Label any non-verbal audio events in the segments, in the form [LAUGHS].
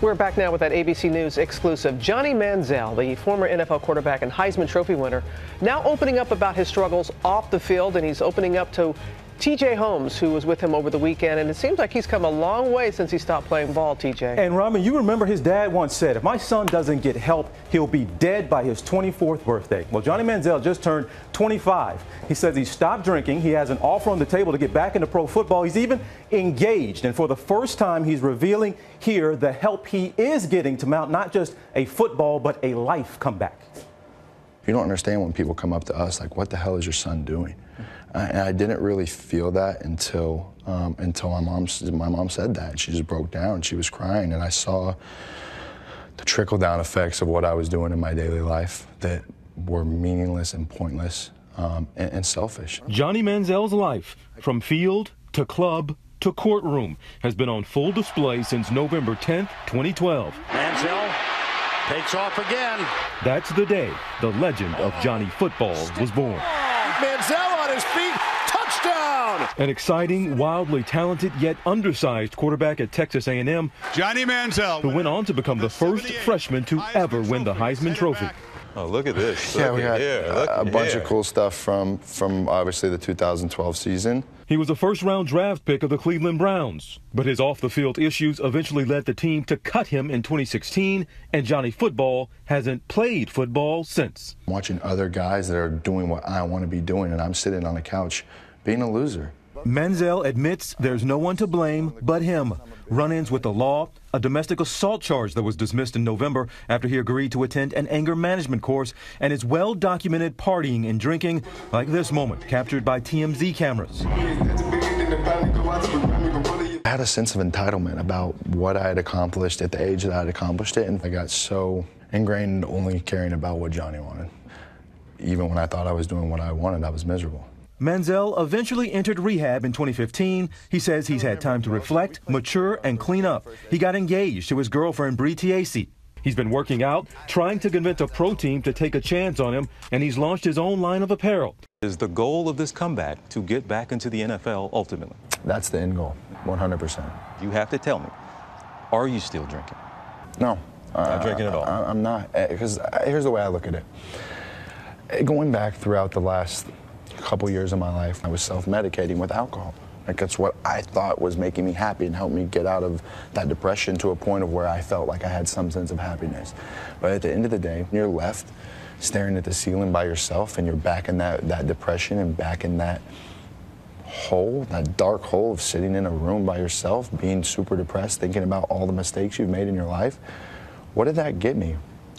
We're back now with that ABC News exclusive. Johnny Manziel, the former NFL quarterback and Heisman Trophy winner, now opening up about his struggles off the field, and he's opening up to TJ Holmes, who was with him over the weekend, and it seems like he's come a long way since he stopped playing ball, TJ. And Robin, you remember his dad once said, if my son doesn't get help, he'll be dead by his 24th birthday. Well, Johnny Manziel just turned 25. He says he stopped drinking. He has an offer on the table to get back into pro football. He's even engaged. And for the first time, he's revealing here the help he is getting to mount not just a football, but a life comeback. You don't understand when people come up to us like, what the hell is your son doing? And I didn't really feel that until um, until my mom my mom said that. She just broke down. She was crying, and I saw the trickle down effects of what I was doing in my daily life that were meaningless and pointless um, and, and selfish. Johnny Manziel's life, from field to club to courtroom, has been on full display since November 10th, 2012. Manziel takes off again. That's the day the legend of Johnny Football was born. Manziel on his feet. Touchdown! An exciting, wildly talented yet undersized quarterback at Texas A&M. Johnny Manziel, who went on to become the first freshman to ever win the Heisman Trophy. Oh, look at this. Look [LAUGHS] yeah, we got here. a, a bunch of cool stuff from from obviously the 2012 season. He was a first-round draft pick of the Cleveland Browns, but his off-the-field issues eventually led the team to cut him in 2016, and Johnny Football hasn't played football since. Watching other guys that are doing what I want to be doing, and I'm sitting on the couch being a loser. Manziel admits there's no one to blame but him. Run ins with the law, a domestic assault charge that was dismissed in November after he agreed to attend an anger management course, and his well documented partying and drinking, like this moment captured by TMZ cameras. I had a sense of entitlement about what I had accomplished at the age that I had accomplished it, and I got so ingrained only caring about what Johnny wanted. Even when I thought I was doing what I wanted, I was miserable. Manziel eventually entered rehab in 2015. He says he's had time to reflect, mature, and clean up. He got engaged to his girlfriend, Bree Tiesi. He's been working out, trying to convince a pro team to take a chance on him, and he's launched his own line of apparel. Is the goal of this comeback to get back into the NFL ultimately? That's the end goal, 100%. You have to tell me, are you still drinking? No. Not uh, drinking at all? I, am not. Because uh, here's the way I look at it. Going back throughout the last couple years of my life, I was self-medicating with alcohol. Like that's what I thought was making me happy and helped me get out of that depression to a point of where I felt like I had some sense of happiness. But at the end of the day, you're left staring at the ceiling by yourself and you're back in that, that depression and back in that hole, that dark hole of sitting in a room by yourself, being super depressed, thinking about all the mistakes you've made in your life. What did that get me?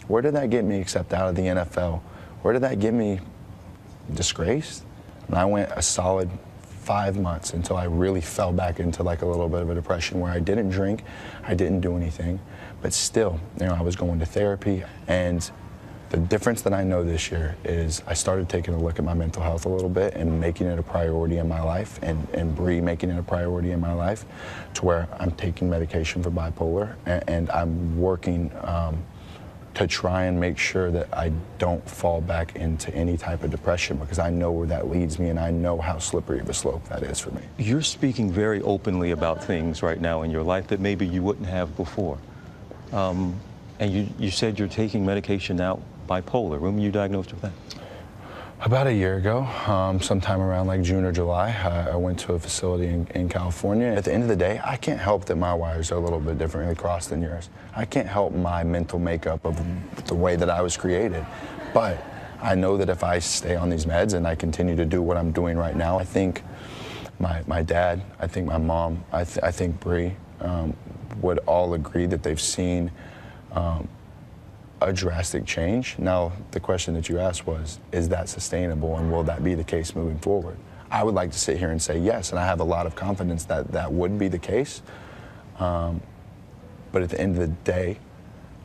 Where did that get me except out of the NFL? Where did that get me disgraced? And I went a solid five months until I really fell back into like a little bit of a depression where I didn't drink, I didn't do anything, but still, you know, I was going to therapy. And the difference that I know this year is I started taking a look at my mental health a little bit and making it a priority in my life, and, and Bree making it a priority in my life, to where I'm taking medication for bipolar and, and I'm working um, to try and make sure that I don't fall back into any type of depression because I know where that leads me and I know how slippery of a slope that is for me. You're speaking very openly about things right now in your life that maybe you wouldn't have before. Um, and you, you said you're taking medication now, bipolar. When were you diagnosed with that? About a year ago, um, sometime around like June or July, I, I went to a facility in, in, California. At the end of the day, I can't help that my wires are a little bit differently crossed than yours. I can't help my mental makeup of the way that I was created. But I know that if I stay on these meds and I continue to do what I'm doing right now, I think my, my dad, I think my mom, I, th I think Bree um, would all agree that they've seen um, a drastic change. Now, the question that you asked was, is that sustainable and will that be the case moving forward? I would like to sit here and say yes, and I have a lot of confidence that that would be the case. Um, but at the end of the day,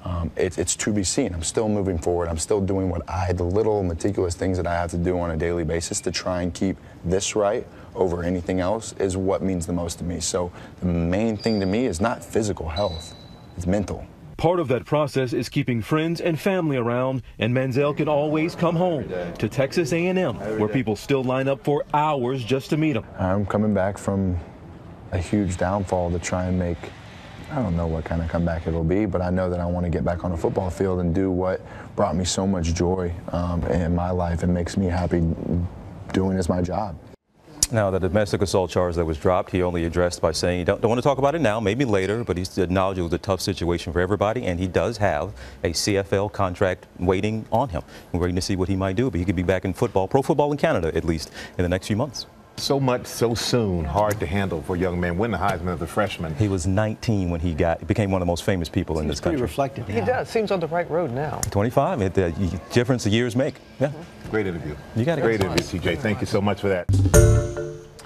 um, it, it's to be seen. I'm still moving forward. I'm still doing what I, the little meticulous things that I have to do on a daily basis to try and keep this right over anything else is what means the most to me. So the main thing to me is not physical health, it's mental. Part of that process is keeping friends and family around, and Manziel can always come home to Texas A&M, where people still line up for hours just to meet him. I'm coming back from a huge downfall to try and make I don't know what kind of comeback it'll be, but I know that I want to get back on a football field and do what brought me so much joy um, in my life and makes me happy doing as my job. Now, the domestic assault charge that was dropped, he only addressed by saying he don't, don't want to talk about it now, maybe later, but he acknowledged it was a tough situation for everybody, and he does have a CFL contract waiting on him. We're waiting to see what he might do, but he could be back in football, pro football in Canada at least, in the next few months. So much so soon, hard to handle for a young man. Win the Heisman as a freshman. He was 19 when he got became one of the most famous people in this pretty country. reflective. He does. Seems on the right road now. 25, it, uh, the difference the years make. Yeah. Great interview. You got it. Great interview, TJ. Thank you so much for that.